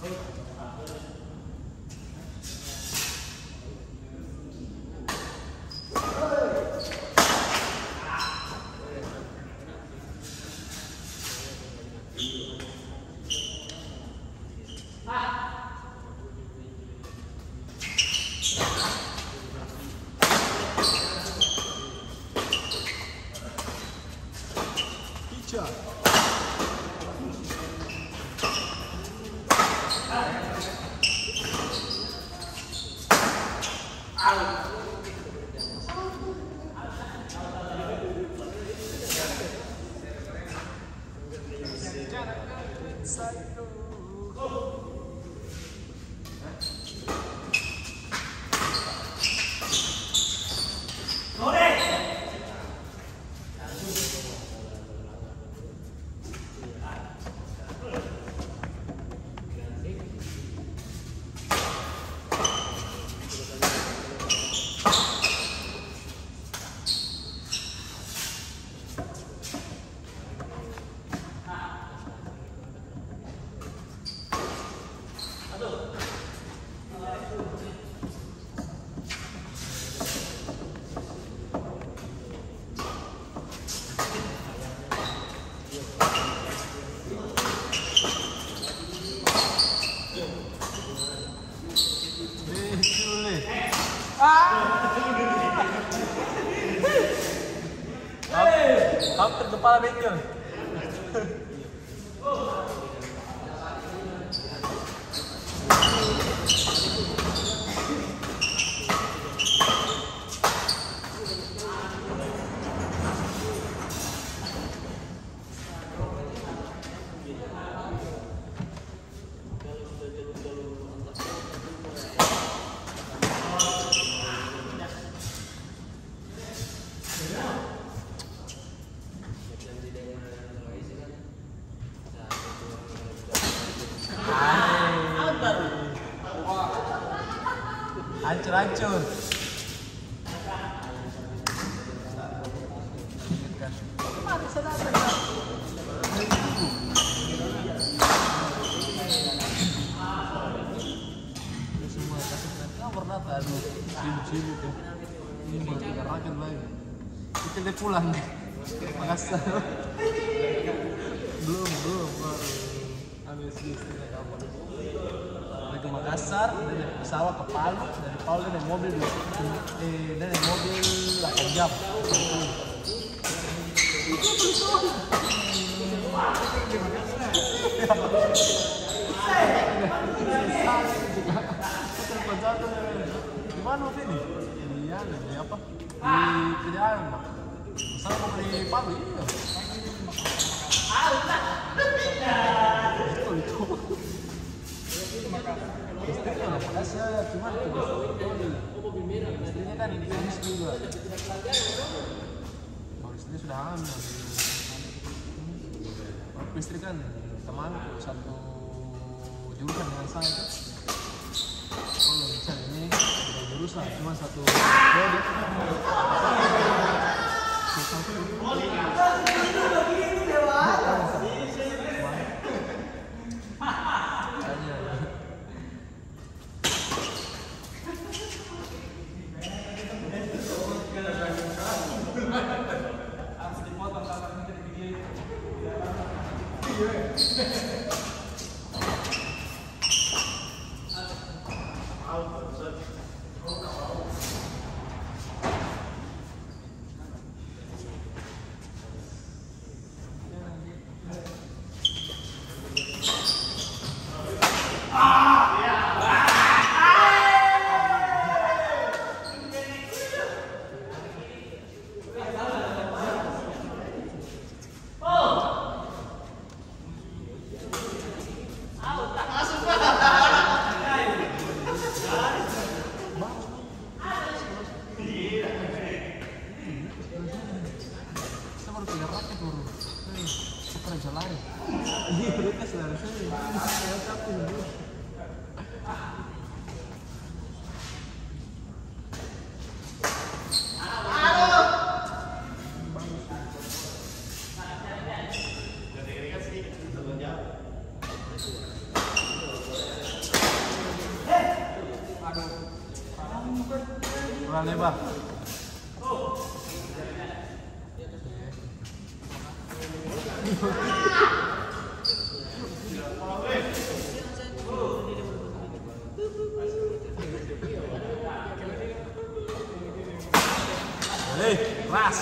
Okay. Hampir kepala bengkel. Itu. Ini baru tiga raket lagi. Kita udah pulang. Makassar. belum, belum. Baru habis di setengah Lagi ke Makassar, dari pesawat ke Palu, dari Palu dari mobil di eh, dari mobil 8 jam. Ini? Di apa? Di kerjaan. Mau beli iya. Istrinya orang Makassar, cuman tugas istrinya kan di Indonesia juga. Kalau istrinya sudah hamil. Aku istri kan temanku satu jurusan dengan saya kan. Kalau misalnya ini beda jurusan, cuma satu prodi. Satu Makanya, Kita baru tiga raket baru. Hei, Kita bisa lari. Iya, mereka selari saya. Saya capek dulu. Kurang Hei, ras.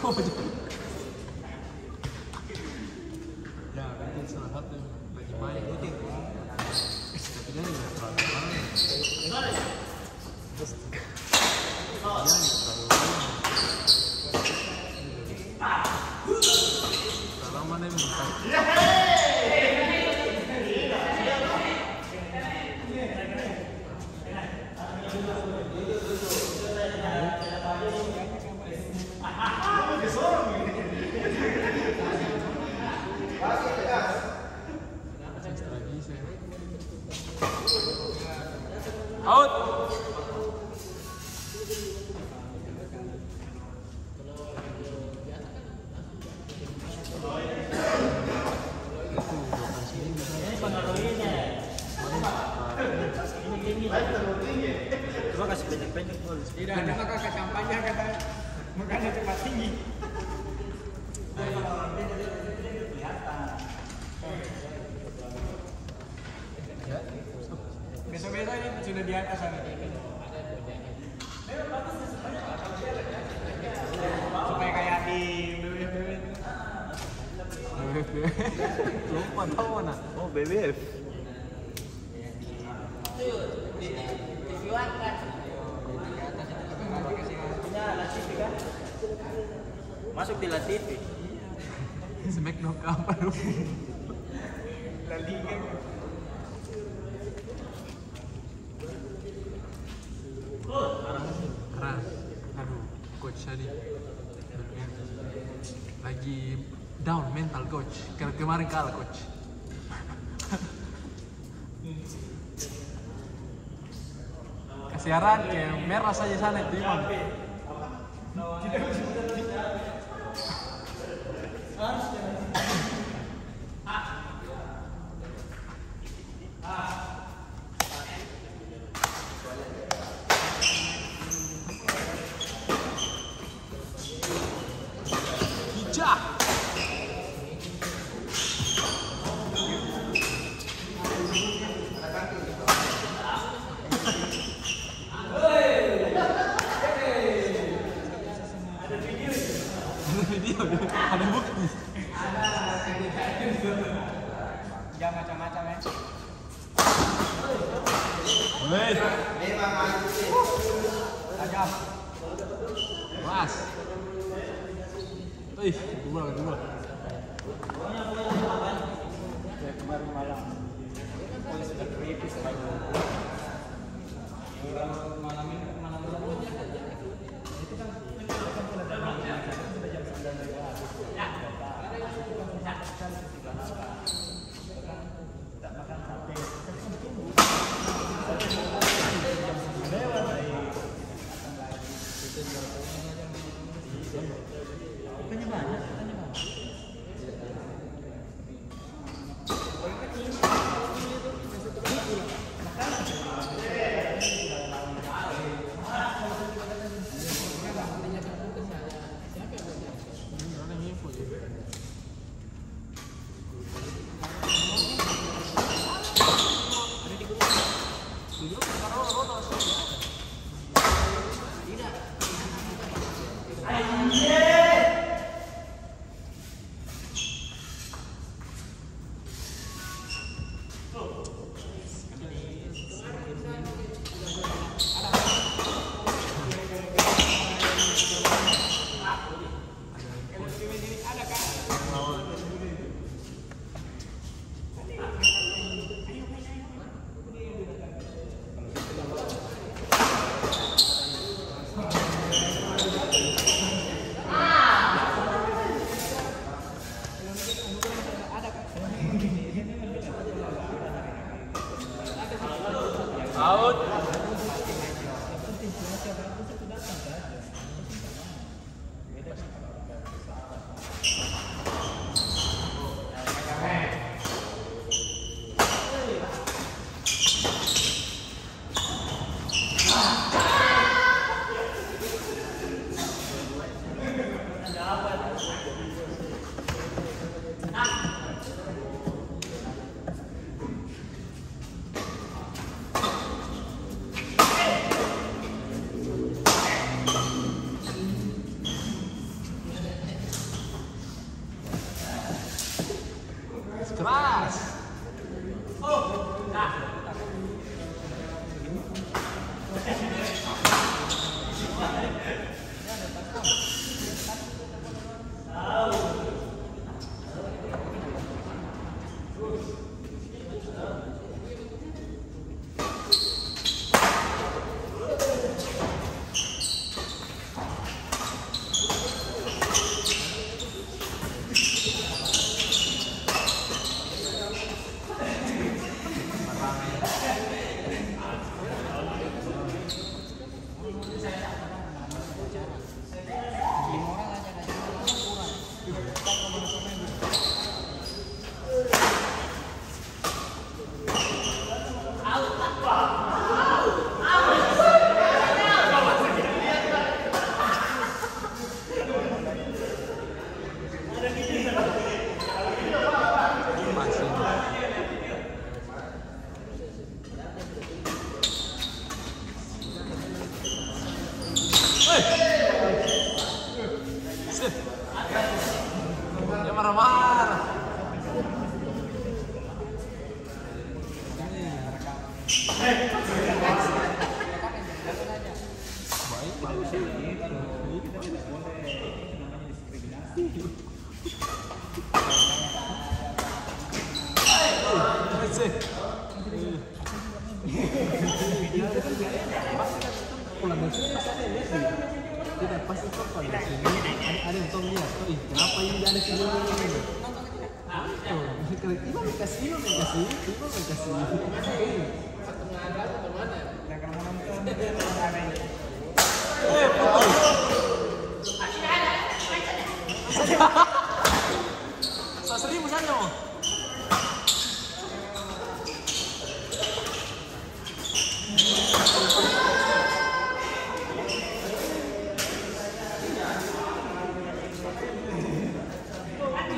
Oh, jangan. Ya, mungkin salah satu yang lagi main ini. Tapi dia nggak terlalu Masuk di La TV. Smackdown ke apa lu? La Liga. Keras. Aduh, coach tadi. Lagi down mental coach. Karena kemarin kalah coach. siaran kayak merah saja sana itu Imam. caras Yeah. 何? Ada. Oh, kenapa ini ada sini ini? Tuh, Ibu mau kasih, ibu mau kasih, ibu mau kasih. Nah, kalau. Eh, seribu saja mau.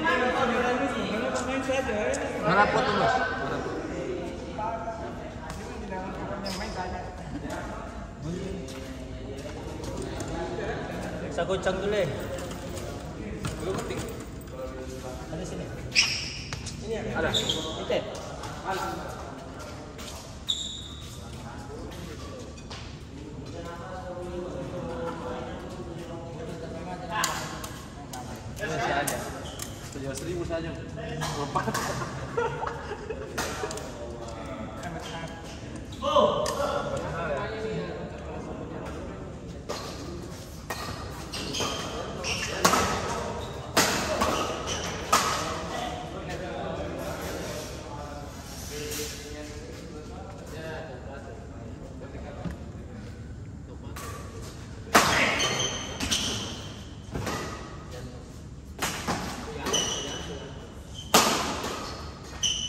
Karena pemain saja. Mana pot tuh, Mas? Mana pot? Tidak pokoknya main saja. Sa kucang dulu eh. Ada sini. Ada. Itu. Masih ada. Tujuh seribu saja. Empat.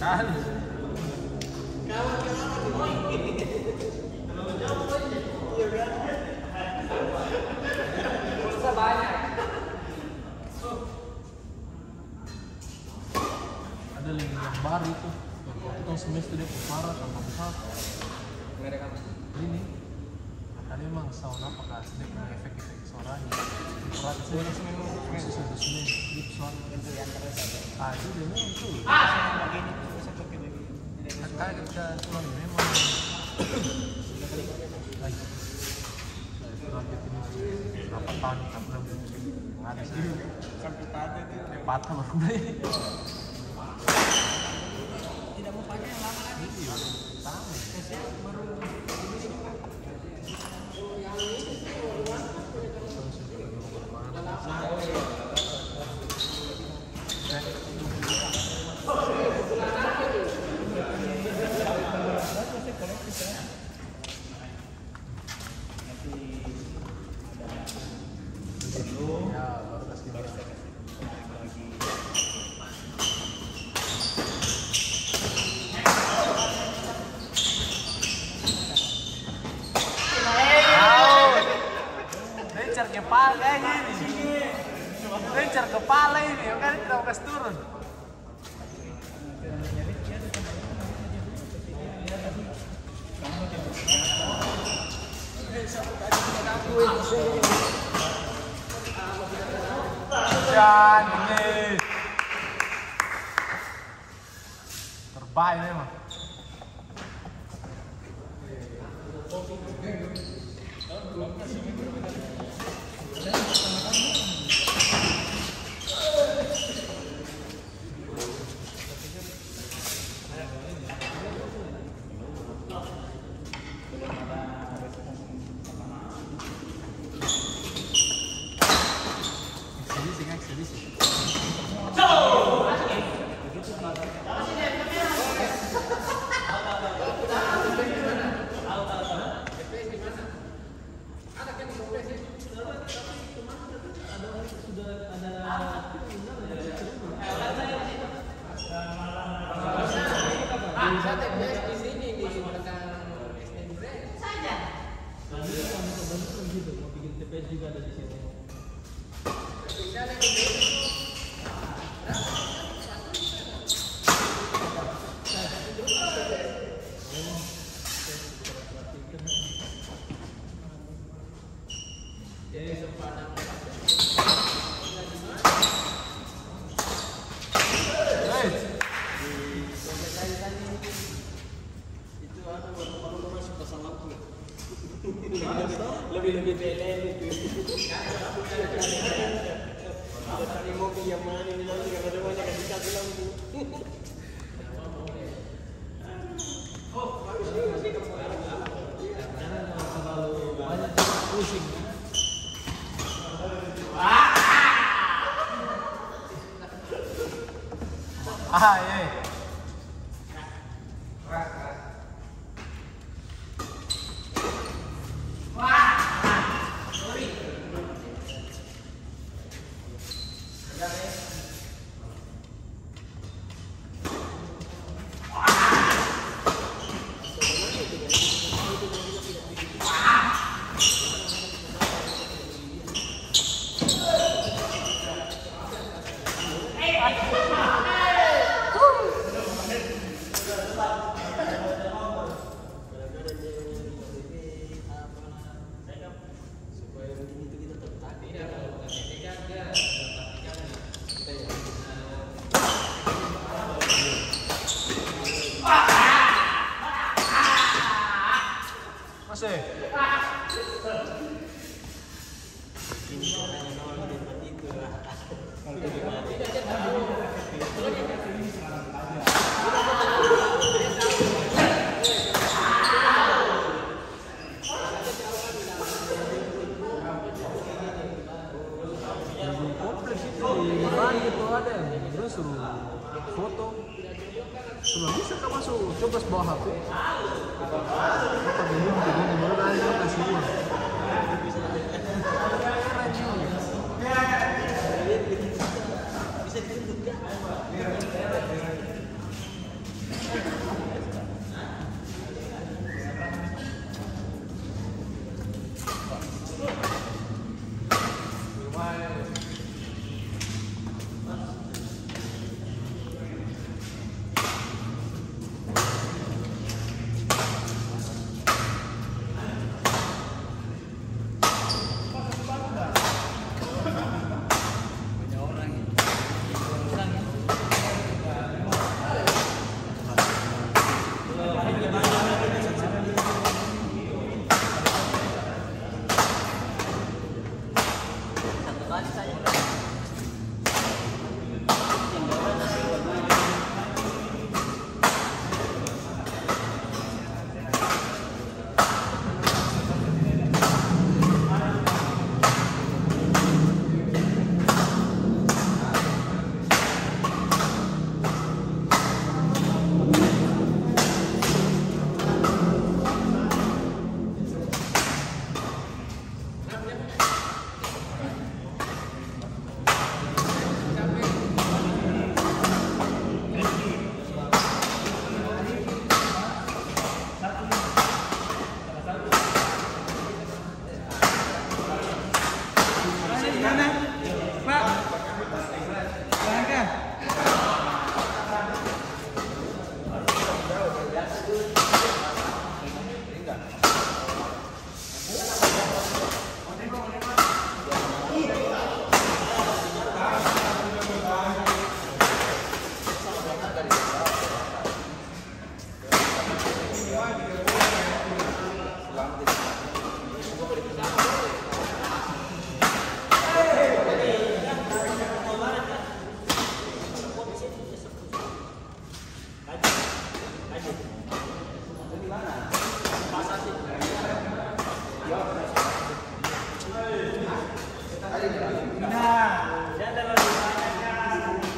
Kan. Ada link yang baru itu. Waktu tahun semester dia parah sama besar. Mereka Ini Tadi emang sound apa kah? Sedikit punya efek-efek suaranya. Berat sih. Khusus satu sini. Sound. itu yang terus. Ah itu dia memang tuh. Begini terus aku begini. Kan kita cuma memang. Lagi. Lanjut ini. Berapa tahun kita belum ada sih. Sampai tadi itu. Patah baru beli. Tidak mau pakai yang lama lagi. Tesnya baru ah iya